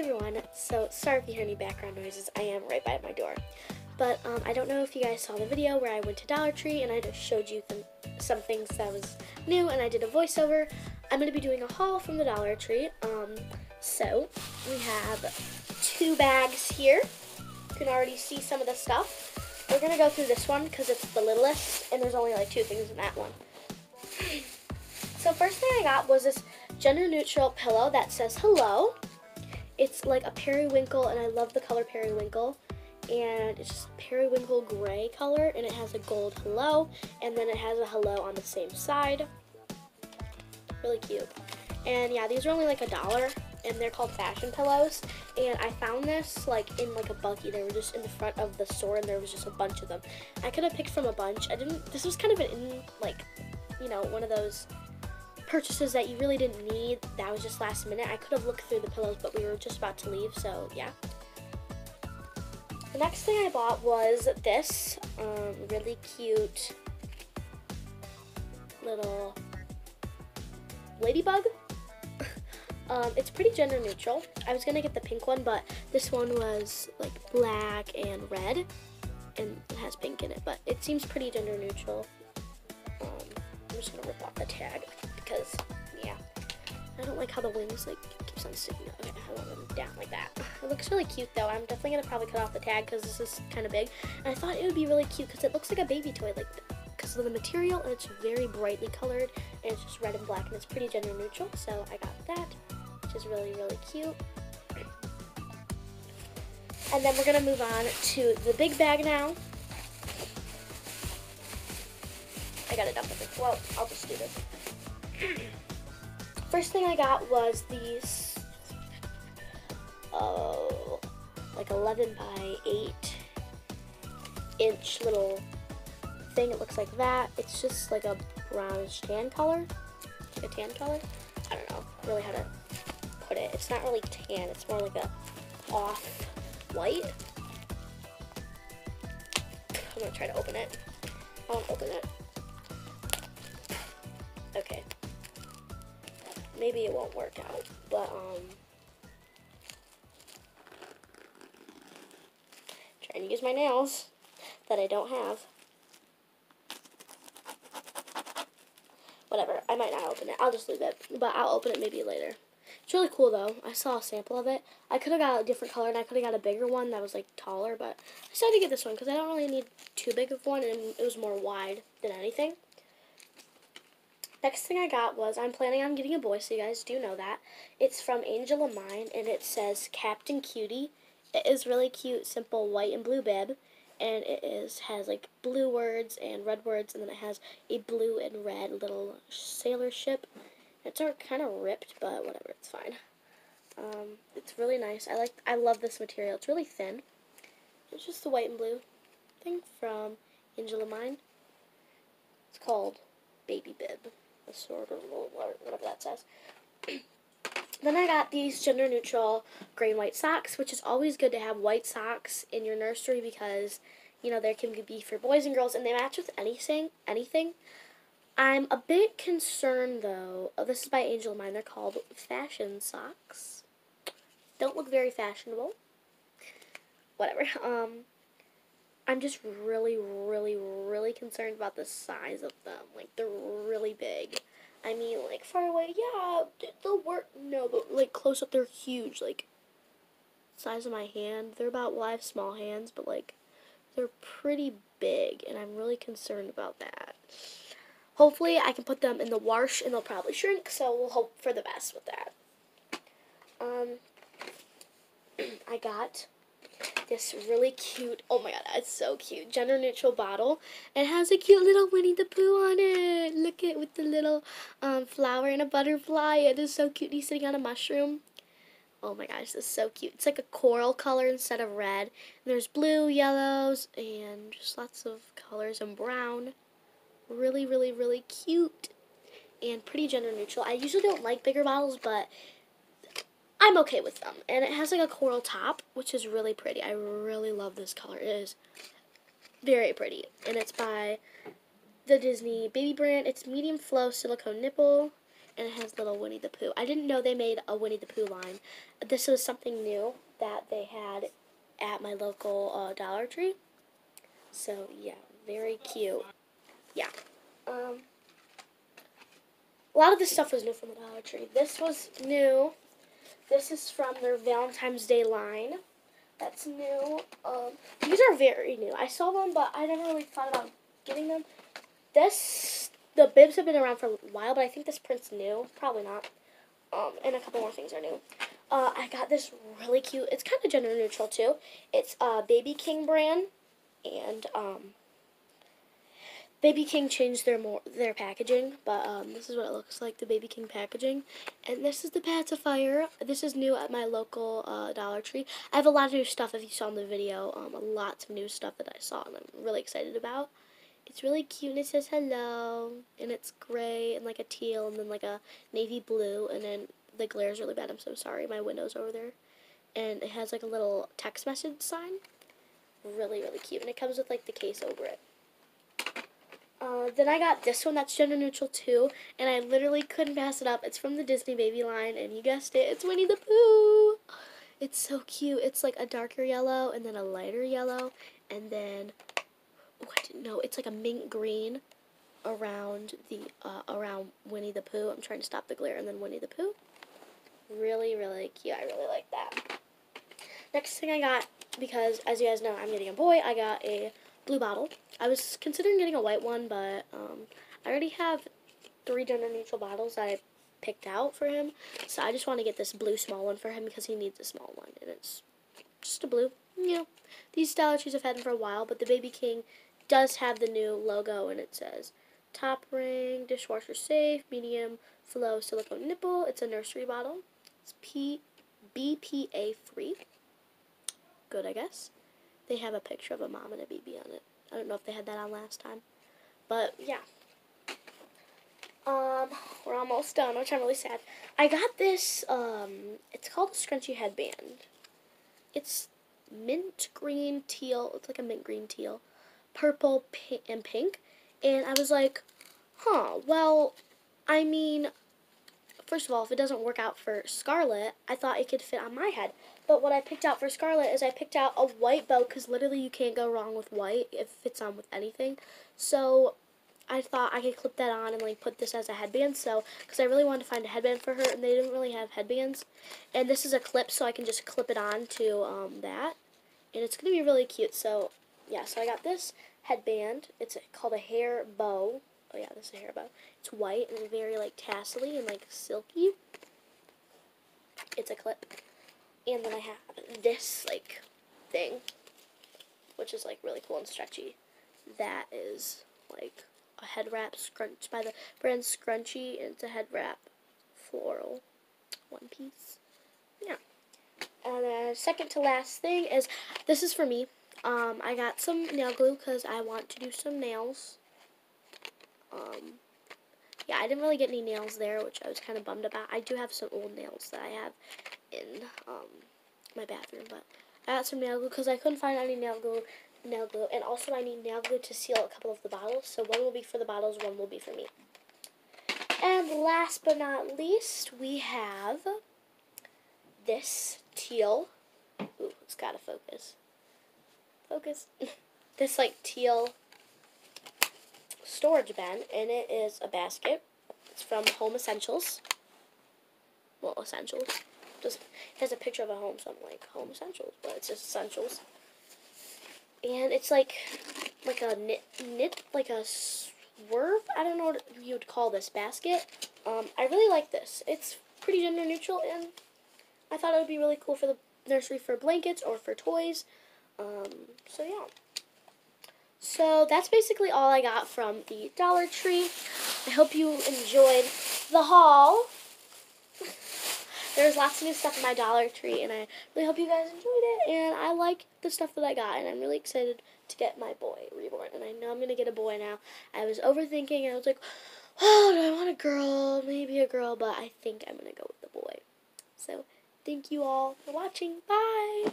Everyone, so sorry if you hear any background noises, I am right by my door. But um, I don't know if you guys saw the video where I went to Dollar Tree and I just showed you th some things that was new and I did a voiceover. I'm going to be doing a haul from the Dollar Tree. Um, so, we have two bags here. You can already see some of the stuff. We're going to go through this one because it's the littlest and there's only like two things in that one. So first thing I got was this gender neutral pillow that says hello. It's like a periwinkle, and I love the color periwinkle. And it's just periwinkle gray color, and it has a gold hello, and then it has a hello on the same side. Really cute. And yeah, these are only like a dollar, and they're called fashion pillows. And I found this like in like a buggy. They were just in the front of the store, and there was just a bunch of them. I could have picked from a bunch. I didn't. This was kind of an in like, you know, one of those purchases that you really didn't need. That was just last minute. I could have looked through the pillows, but we were just about to leave, so yeah. The next thing I bought was this um, really cute little ladybug. um, it's pretty gender neutral. I was gonna get the pink one, but this one was like black and red, and it has pink in it. But it seems pretty gender neutral. Um, I'm just gonna rip off the tag because, yeah, I don't like how the wings, like, keeps on sticking. Okay, I want them down like that. It looks really cute, though. I'm definitely going to probably cut off the tag because this is kind of big. And I thought it would be really cute because it looks like a baby toy, like, because of the material, and it's very brightly colored, and it's just red and black, and it's pretty gender neutral, so I got that, which is really, really cute. And then we're going to move on to the big bag now. I got it dump it. Well, I'll just do this. First thing I got was these, oh, like 11 by 8 inch little thing. It looks like that. It's just like a brownish tan color, like a tan color. I don't know really how to put it. It's not really tan. It's more like a off white. I'm gonna try to open it. I won't open it. Maybe it won't work out, but um, trying to use my nails that I don't have. Whatever, I might not open it. I'll just leave it, but I'll open it maybe later. It's really cool though. I saw a sample of it. I could have got a different color and I could have got a bigger one that was like taller, but I decided to get this one because I don't really need too big of one and it was more wide than anything. Next thing I got was I'm planning on getting a boy, so you guys do know that. It's from Angel of Mine, and it says Captain Cutie. It is really cute, simple white and blue bib, and it is has like blue words and red words, and then it has a blue and red little sailor ship. It's kind of ripped, but whatever, it's fine. Um, it's really nice. I like. I love this material. It's really thin. It's just the white and blue thing from Angel of Mine. It's called Baby Bib whatever that says. then I got these gender neutral gray and white socks, which is always good to have white socks in your nursery because you know they can be for boys and girls and they match with anything. Anything. I'm a bit concerned though. Oh, this is by Angel of Mine. They're called fashion socks. Don't look very fashionable. Whatever. Um, I'm just really, really, really concerned about the size of them. Like, they're really big. I mean, like, far away, yeah, they'll work. No, but, like, close up, they're huge. Like, size of my hand. They're about, well, I have small hands, but, like, they're pretty big, and I'm really concerned about that. Hopefully, I can put them in the wash, and they'll probably shrink, so we'll hope for the best with that. Um, I got this really cute, oh my god, it's so cute, gender neutral bottle. It has a cute little Winnie the Pooh on it. Look at with the little um, flower and a butterfly. It is so cute. He's sitting on a mushroom. Oh my gosh, this is so cute. It's like a coral color instead of red. And there's blue, yellows, and just lots of colors and brown. Really, really, really cute. And pretty gender neutral. I usually don't like bigger bottles, but I'm okay with them. And it has like a coral top, which is really pretty. I really love this color. It is very pretty. And it's by the Disney baby brand. It's medium flow silicone nipple. and it has little Winnie the Pooh. I didn't know they made a Winnie the Pooh line. This was something new that they had at my local uh, Dollar Tree. So yeah, very cute. Yeah. Um, a lot of this stuff was new from the Dollar Tree. This was new. This is from their Valentine's Day line. That's new. Um, these are very new. I saw them, but I never really thought about getting them. This, the bibs have been around for a while, but I think this print's new. Probably not. Um, and a couple more things are new. Uh, I got this really cute. It's kind of gender neutral too. It's uh, Baby King brand, and um, Baby King changed their more their packaging, but um, this is what it looks like, the Baby King packaging. And this is the pacifier. This is new at my local uh, Dollar Tree. I have a lot of new stuff, if you saw in the video, um, lots of new stuff that I saw and I'm really excited about. It's really cute and it says hello, and it's gray and like a teal and then like a navy blue, and then the glare is really bad, I'm so sorry, my window's over there. And it has like a little text message sign. Really, really cute, and it comes with like the case over it. Uh, then I got this one that's gender neutral too, and I literally couldn't pass it up. It's from the Disney Baby line, and you guessed it, it's Winnie the Pooh. It's so cute. It's like a darker yellow, and then a lighter yellow, and then oh, I didn't know. It's like a mint green around the uh, around Winnie the Pooh. I'm trying to stop the glare, and then Winnie the Pooh. Really, really cute. I really like that. Next thing I got, because as you guys know, I'm getting a boy. I got a blue bottle. I was considering getting a white one, but um, I already have three gender neutral bottles that I picked out for him. So I just want to get this blue small one for him because he needs a small one. And it's just a blue. You know, these Dollar Trees have had them for a while, but the Baby King does have the new logo and it says top ring, dishwasher safe, medium flow silicone nipple. It's a nursery bottle. It's P BPA free. Good, I guess they have a picture of a mom and a baby on it. I don't know if they had that on last time. But yeah. Um, we're almost done, which I'm really sad. I got this, um, it's called a scrunchy headband. It's mint green teal, it's like a mint green teal, purple and pink. And I was like, huh, well, I mean, first of all, if it doesn't work out for Scarlet, I thought it could fit on my head. But what I picked out for Scarlet is I picked out a white bow because literally you can't go wrong with white. It fits on with anything. So I thought I could clip that on and like put this as a headband. So because I really wanted to find a headband for her and they didn't really have headbands. And this is a clip so I can just clip it on to um, that. And it's going to be really cute. So yeah, so I got this headband. It's called a hair bow. Oh yeah, this is a hair bow. It's white and very like tassely and like silky. It's a clip. And then I have this, like, thing, which is, like, really cool and stretchy. That is, like, a head wrap scrunch by the brand Scrunchy, and it's a head wrap floral one piece. Yeah. And then second to last thing is, this is for me. Um, I got some nail glue because I want to do some nails. Um, yeah, I didn't really get any nails there, which I was kind of bummed about. I do have some old nails that I have in um, my bathroom, but I got some nail glue because I couldn't find any nail glue, nail glue, and also I need nail glue to seal a couple of the bottles. So one will be for the bottles, one will be for me. And last but not least, we have this teal. Ooh, it's gotta focus. Focus. this like teal storage bin, and it is a basket. It's from Home Essentials. Well, Essentials just has a picture of a home, so I'm like home essentials, but it's just essentials. And it's like like a knit knit like a swerve. I don't know what you would call this basket. Um, I really like this. It's pretty gender neutral, and I thought it would be really cool for the nursery for blankets or for toys. Um, so yeah. So that's basically all I got from the Dollar Tree. I hope you enjoyed the haul. There's lots of new stuff in my Dollar Tree, and I really hope you guys enjoyed it. And I like the stuff that I got, and I'm really excited to get my boy reborn. And I know I'm gonna get a boy now. I was overthinking, and I was like, oh, do I want a girl? Maybe a girl, but I think I'm gonna go with the boy. So, thank you all for watching. Bye.